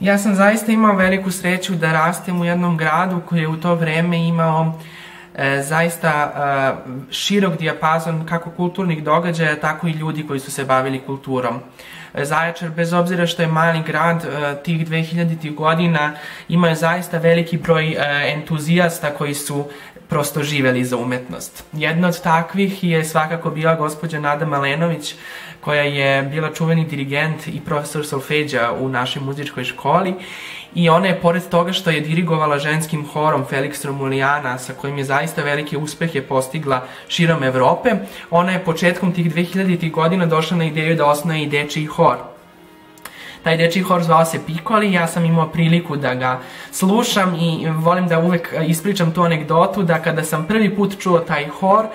Ja sam zaista imao veliku sreću da rastem u jednom gradu koji je u to vreme imao e, zaista e, širok dijapazon kako kulturnih događaja, tako i ljudi koji su se bavili kulturom. E, Zaječar, bez obzira što je mali grad e, tih 2000 godina, ima zaista veliki broj e, entuzijasta koji su prosto živeli za umetnost. Jedna od takvih je svakako bila gospođa Nada Malenović, koja je bila čuveni dirigent i profesor solfeđa u našoj muzičkoj školi i ona je, pored toga što je dirigovala ženskim horom Felix Romulijana, sa kojim je zaista velike uspehe postigla širom Evrope, ona je početkom tih 2000. godina došla na ideju da osnoje i dečiji hor. Taj dečiji hor zvao se Pikoli, ja sam imao priliku da ga slušam i volim da uvek ispričam tu anegdotu da kada sam prvi put čuo taj hor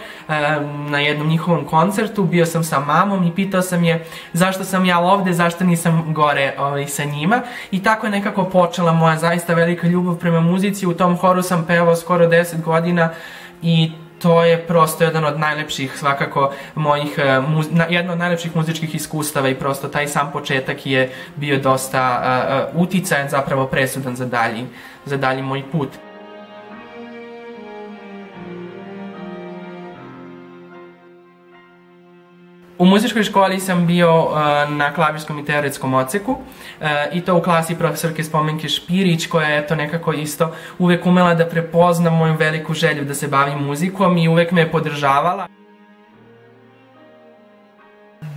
na jednom njihovom koncertu, bio sam sa mamom i pitao sam je zašto sam ja ovde, zašto nisam gore ovaj, sa njima? I tako je nekako počela moja zaista velika ljubav prema muzici, u tom horu sam pevao skoro 10 godina i to je prosto jedan od najlepših svakako mojih, e, muz, jedno od najlepših muzičkih iskustava i prosto taj sam početak je bio dosta uh, uticajan, zapravo presudan za dalji, za dalji moj put. U muzičkoj školi sam bio uh, na klavirskom i teoretskom oceku uh, i to u klasi profesorke Spomenke Špirić koja je to nekako isto uvek umela da prepozna moju veliku želju da se bavim muzikom i uvek me je podržavala.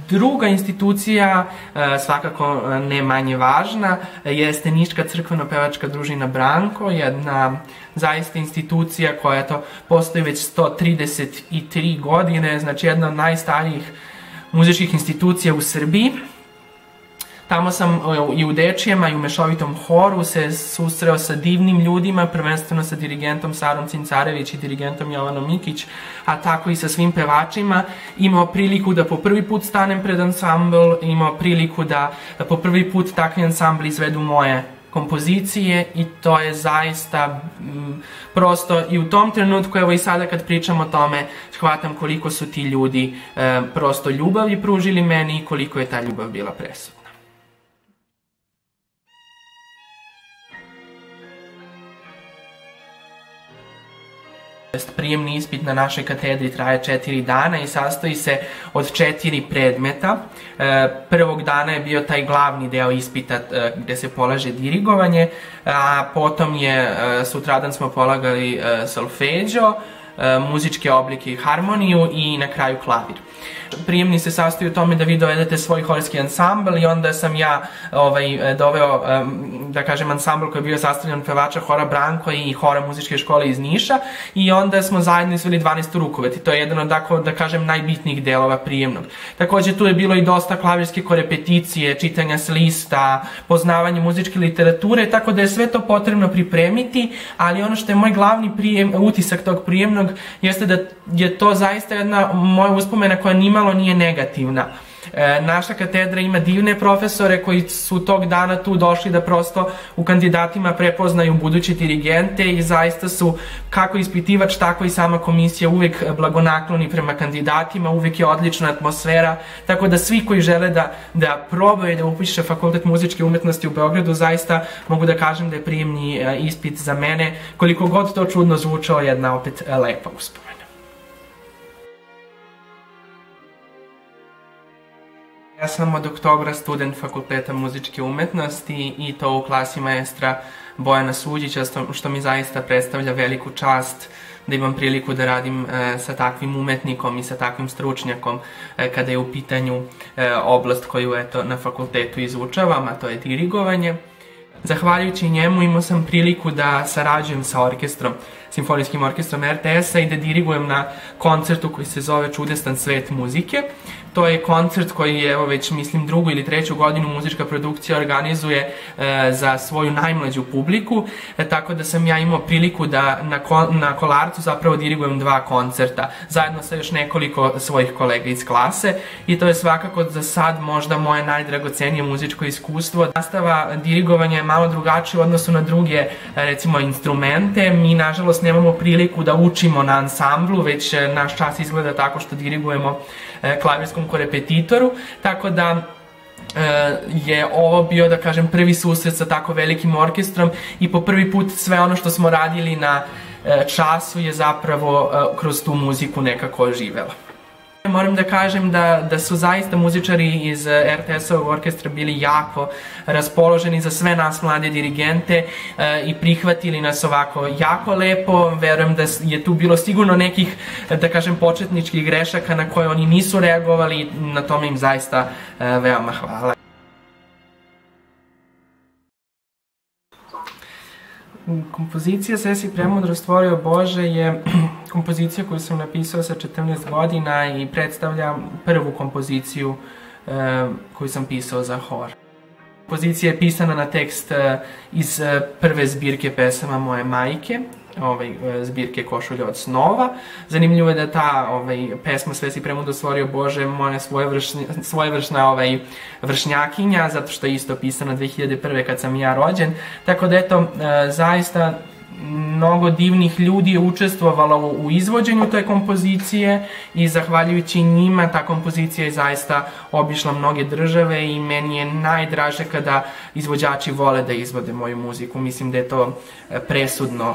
Druga institucija, uh, svakako ne manje važna, jeste Niška crkveno-pevačka družina Branko, jedna zaista institucija koja to postoji već 133 godine, znači jedna od najstarijih muzičkih institucija u Srbiji. Tamo sam i u Dečijama i u Mešovitom horu se susreo sa divnim ljudima, prvenstveno sa dirigentom Sarom Cincarević i dirigentom Jovanom Mikić, a tako i sa svim pevačima. Imao priliku da po prvi put stanem pred ansambl, imao priliku da po prvi put takvi ansambli izvedu moje kompozicije i to je zaista m, prosto i u tom trenutku, evo i sada kad pričam o tome, shvatam koliko su ti ljudi e, prosto ljubavi pružili meni i koliko je ta ljubav bila presudna. Prijemni ispit na našoj katedri traje četiri dana i sastoji se od četiri predmeta. E, prvog dana je bio taj glavni deo ispita e, gde se polaže dirigovanje, a potom je, e, sutradan smo polagali solfeđo, muzičke oblike i harmoniju i na kraju klavir prijemni se sastoji u tome da vi dovedete svoj horski ansambl i onda sam ja ovaj, doveo, da kažem, ansambl koji je bio sastavljen pevača Hora Branko i Hora muzičke škole iz Niša i onda smo zajedno izveli 12 rukovet i to je jedan od, tako, da kažem, najbitnijih delova prijemnog. Takođe tu je bilo i dosta klavirske korepeticije, čitanja s lista, poznavanje muzičke literature, tako da je sve to potrebno pripremiti, ali ono što je moj glavni prijem, utisak tog prijemnog jeste da je to zaista jedna moja uspomena koja nima nimalo nije negativna. E, naša katedra ima divne profesore koji su tog dana tu došli da prosto u kandidatima prepoznaju buduće dirigente i zaista su kako ispitivač, tako i sama komisija uvek blagonakloni prema kandidatima, uvek je odlična atmosfera, tako da svi koji žele da, da probaju da upiše Fakultet muzičke umetnosti u Beogradu, zaista mogu da kažem da je prijemni e, ispit za mene, koliko god to čudno zvučao, jedna opet lepa uspomena. Ja sam od oktobra student Fakulteta muzičke umetnosti i to u klasi maestra Bojana Suđića, što mi zaista predstavlja veliku čast da imam priliku da radim e, sa takvim umetnikom i sa takvim stručnjakom e, kada je u pitanju e, oblast koju eto, na fakultetu izučavam, a to je dirigovanje. Zahvaljujući njemu imao sam priliku da sarađujem sa orkestrom, simfonijskim orkestrom RTS-a i da dirigujem na koncertu koji se zove Čudestan svet muzike. To je koncert koji je, evo već mislim, drugu ili treću godinu muzička produkcija organizuje e, za svoju najmlađu publiku, e, tako da sam ja imao priliku da na, ko, na Kolarcu zapravo dirigujem dva koncerta, zajedno sa još nekoliko svojih kolega iz klase i to je svakako za sad možda moje najdragocenije muzičko iskustvo. Nastava dirigovanja je malo drugačija u odnosu na druge, recimo, instrumente. Mi, nažalost, nemamo priliku da učimo na ansamblu, već e, naš čas izgleda tako što dirigujemo e, korepetitoru, tako da je ovo bio, da kažem, prvi susret sa tako velikim orkestrom i po prvi put sve ono što smo radili na času je zapravo kroz tu muziku nekako živela. Moram da kažem da, da su zaista muzičari iz eh, RTS-ovog orkestra bili jako raspoloženi za sve nas mlade dirigente e, i prihvatili nas ovako jako lepo. Verujem da je tu bilo sigurno nekih, da kažem, početničkih grešaka na koje oni nisu reagovali. Na tome im zaista e, veoma hvala. Kompozicija Sesi premudro stvorio Bože je kompozicija koju sam napisao sa 14 godina i predstavlja prvu kompoziciju e, koju sam pisao za hor. Kompozicija je pisana na tekst e, iz e, prve zbirke pesama moje majke, ovaj, zbirke Košulje od snova. Zanimljivo je da ta ovaj, pesma Sve si premudo stvorio Bože moja svojevršna, svojevršna ovaj, vršnjakinja, zato što je isto pisana 2001. kad sam ja rođen. Tako da eto, e, zaista mnogo divnih ljudi je učestvovalo u izvođenju te kompozicije i zahvaljujući njima ta kompozicija je zaista obišla mnoge države i meni je najdraže kada izvođači vole da izvode moju muziku. Mislim da je to e, presudno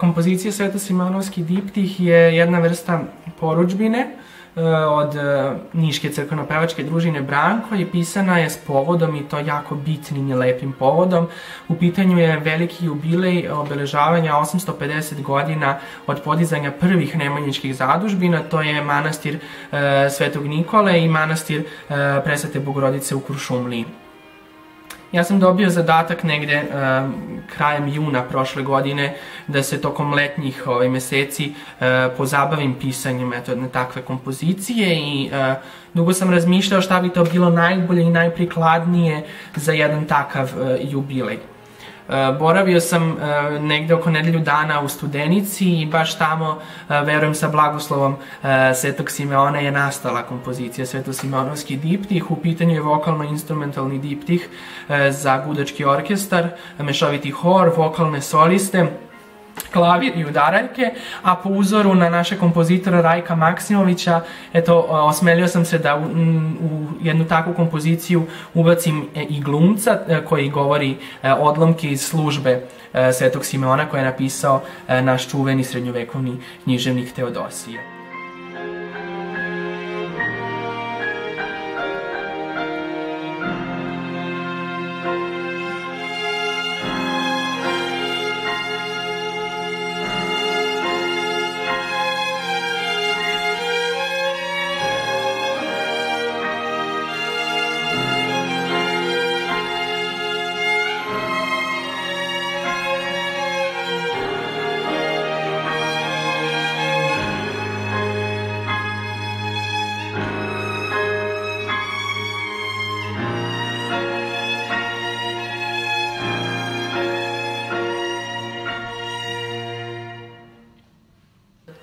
Kompozicija Sveto-Simanovski diptih je jedna vrsta poručbine e, od e, Niške crkveno-pevačke družine Branko i pisana je s povodom i to jako bitnim i lepim povodom. U pitanju je veliki jubilej obeležavanja 850 godina od podizanja prvih nemanjičkih zadužbina, to je manastir e, Svetog Nikole i manastir Presvete Bogorodice u Kuršumliji. Ja sam dobio zadatak negde uh, krajem juna prošle godine da se tokom letnjih ovaj, meseci uh, pozabavim pisanjem eto, takve kompozicije i uh, dugo sam razmišljao šta bi to bilo najbolje i najprikladnije za jedan takav jubilej. Eh, boravio sam eh, negde oko nedelju dana u Studenici i baš tamo, eh, verujem sa blagoslovom Svetog Simeona je nastala kompozicija Sveto-Simeonovski diptih. U pitanju je vokalno-instrumentalni diptih za gudački orkestar, mešoviti hor, vokalne soliste, klavir i udaraljke, a po uzoru na naše kompozitora Rajka Maksimovića, eto, osmelio sam se da u, u jednu takvu kompoziciju ubacim e, i glumca e, koji govori e, odlomke iz službe Svetog Simeona koje je napisao naš čuveni srednjovekovni književnik Teodosije.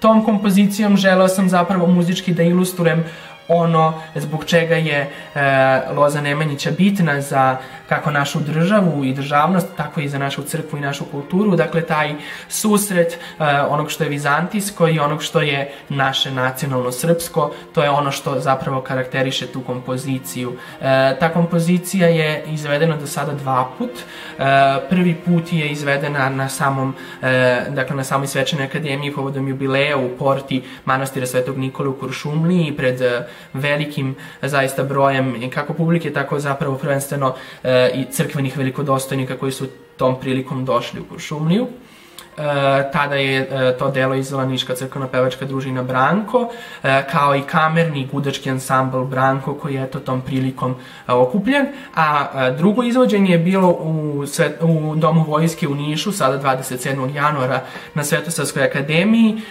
Tom kompozicijom želeo sam zapravo muzički da ilustrujem ono zbog čega je e, Loza Nemanjića bitna za kako našu državu i državnost, tako i za našu crkvu i našu kulturu. Dakle, taj susret e, onog što je vizantijsko i onog što je naše nacionalno srpsko, to je ono što zapravo karakteriše tu kompoziciju. E, ta kompozicija je izvedena do sada dva put. E, prvi put je izvedena na samom, e, dakle, na samoj svečanoj akademiji povodom jubileja u porti manastira Svetog Nikole u Kuršumliji pred velikim zaista brojem kako publike, tako zapravo prvenstveno e, i crkvenih velikodostojnika koji su tom prilikom došli u Kuršumliju. E, tada je e, to delo izvala Niška crkveno-pevačka družina Branko, e, kao i kamerni gudački ansambl Branko koji je to tom prilikom okupljen, a drugo izvođenje je bilo u, svet, u Domu vojske u Nišu, sada 27. januara na Svetosavskoj akademiji,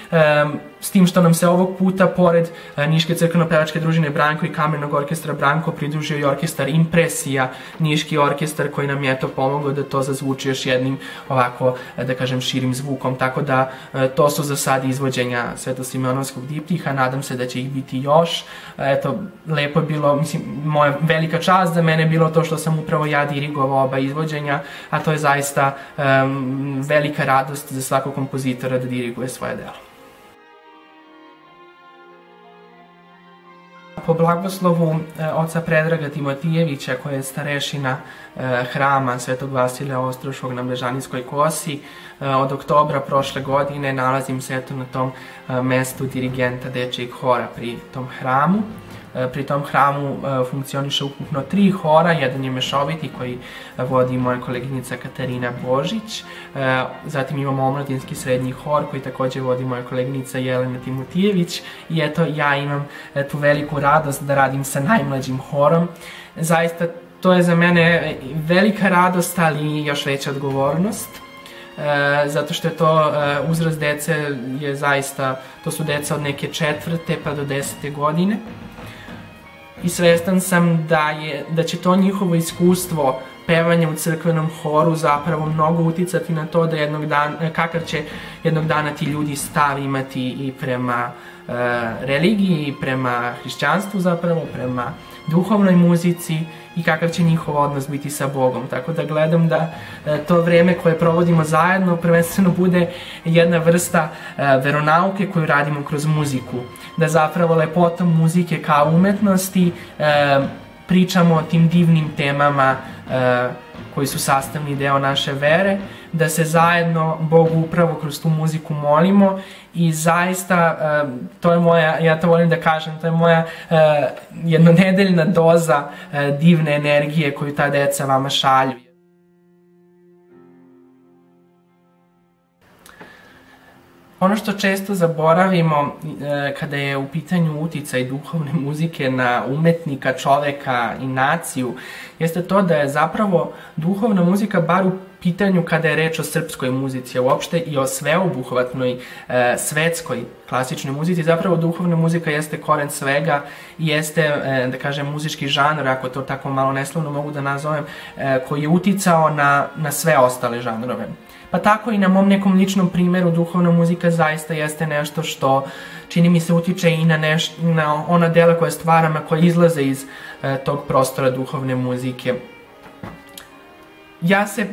s tim što nam se ovog puta, pored Niške crkveno-pevačke družine Branko i kamernog orkestra Branko, pridružio i orkestar Impresija, Niški orkestar koji nam je to pomogao da to zazvuči još jednim ovako, da kažem, širim zvukom, tako da e, to su za sad izvođenja Svetosimeonovskog diptiha, nadam se da će ih biti još. Eto, lepo je bilo, mislim, moja velika čast za mene bilo to što sam upravo ja dirigovao oba izvođenja, a to je zaista um, velika radost za svakog kompozitora da diriguje svoje delo. Po blagoslovu e, oca Predraga Timotijevića, koja je starešina e, hrama Svetog Vasilija Ostroškog na Bežanijskoj kosi, e, od oktobra prošle godine nalazim se eto na tom mestu dirigenta dečijeg hora pri tom hramu. E, pri tom hramu e, funkcioniše ukupno tri hora, jedan je mešoviti koji vodi moja koleginica Katarina Božić, e, zatim imamo omladinski srednji hor koji takođe vodi moja koleginica Jelena Timotijević i eto ja imam tu veliku radost da radim sa najmlađim horom. Zaista to je za mene velika radost, ali još veća odgovornost. E, zato što je to e, uzrast dece je zaista, to su deca od neke četvrte pa do desete godine i svestan sam da, je, da će to njihovo iskustvo pevanja u crkvenom horu zapravo mnogo uticati na to da jednog dana, kakav će jednog dana ti ljudi stav imati i prema e, religiji, prema hrišćanstvu zapravo, prema duhovnoj muzici i kakav će njihov odnos biti sa Bogom. Tako da gledam da e, to vreme koje provodimo zajedno prvenstveno bude jedna vrsta e, veronauke koju radimo kroz muziku. Da zapravo lepotom muzike kao umetnosti e, pričamo o tim divnim temama koji su sastavni deo naše vere, da se zajedno Bogu upravo kroz tu muziku molimo i zaista to je moja, ja to volim da kažem, to je moja jednonedeljna doza divne energije koju ta deca vama šalju. Ono što često zaboravimo e, kada je u pitanju uticaj duhovne muzike na umetnika, čoveka i naciju, jeste to da je zapravo duhovna muzika bar u pitanju kada je reč o srpskoj muzici, uopšte i o sveobuhvatnoj e, svetskoj klasičnoj muzici, zapravo duhovna muzika jeste koren svega i jeste, e, da kažem, muzički žanr, ako to tako malo neslovno mogu da nazovem, e, koji je uticao na, na sve ostale žanrove. Pa tako i na mom nekom ličnom primeru duhovna muzika zaista jeste nešto što čini mi se utiče i na, neš, na ona dela koje stvaram, a koje izlaze iz e, tog prostora duhovne muzike. Ja se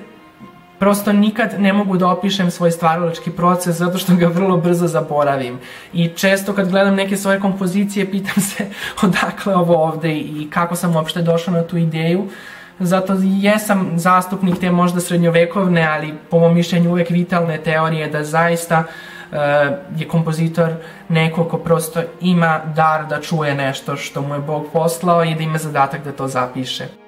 prosto nikad ne mogu da opišem svoj stvaralački proces zato što ga vrlo brzo zaboravim. I često kad gledam neke svoje kompozicije pitam se odakle ovo ovde i kako sam uopšte došao na tu ideju. Zato jesam zastupnik te možda srednjovekovne, ali po mom mišljenju uvek vitalne teorije da zaista uh, je kompozitor neko ko prosto ima dar da čuje nešto što mu je Bog poslao i da ima zadatak da to zapiše.